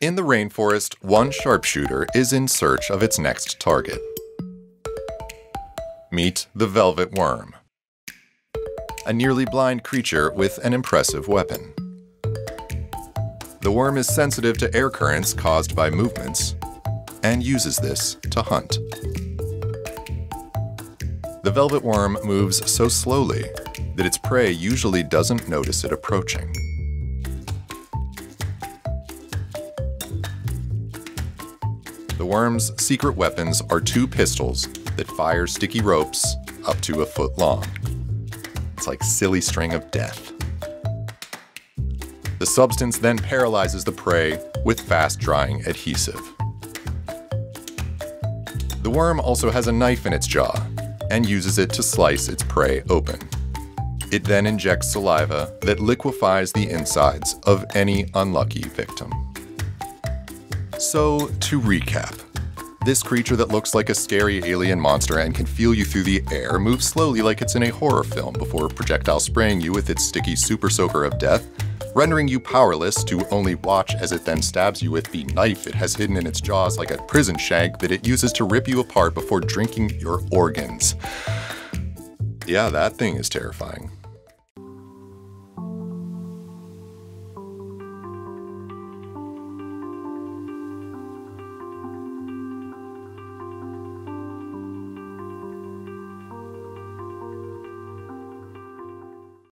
In the rainforest, one sharpshooter is in search of its next target. Meet the velvet worm, a nearly blind creature with an impressive weapon. The worm is sensitive to air currents caused by movements and uses this to hunt. The velvet worm moves so slowly that its prey usually doesn't notice it approaching. The worm's secret weapons are two pistols that fire sticky ropes up to a foot long. It's like silly string of death. The substance then paralyzes the prey with fast drying adhesive. The worm also has a knife in its jaw and uses it to slice its prey open. It then injects saliva that liquefies the insides of any unlucky victim. So, to recap, this creature that looks like a scary alien monster and can feel you through the air moves slowly like it's in a horror film before projectile spraying you with its sticky super soaker of death, rendering you powerless to only watch as it then stabs you with the knife it has hidden in its jaws like a prison shank that it uses to rip you apart before drinking your organs. Yeah, that thing is terrifying.